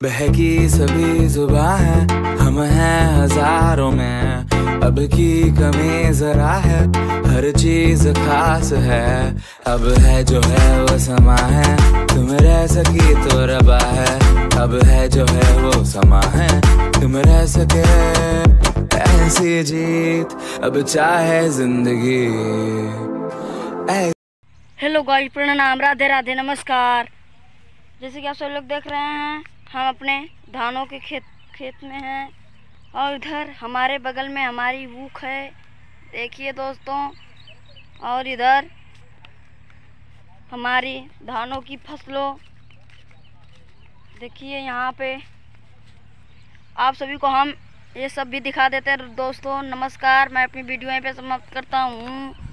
बहकी सभी जुबा है, हम हैं हज़ारों में। अब की कमी जरा है, हर चीज़ खास है। अब है जो है वो समा है, तुम रह सकी तो रबा है। अब है जो है वो समा है, तुम रह सके। ऐसी जीत, अब चाहे ज़िंदगी। हेलो गाइस प्रणाम राधे राधे नमस्कार। जैसे कि आप सब लोग देख रहे हैं हम अपने धानों के खेत खेत में हैं और इधर हमारे बगल में हमारी भूख है। देखिए दोस्तों, और इधर हमारी धानों की फ़सलों। देखिए यहाँ पे आप सभी को हम ये सब भी दिखा देते हैं। दोस्तों, नमस्कार, मैं अपनी वीडियो यहीं पे समाप्त करता हूँ।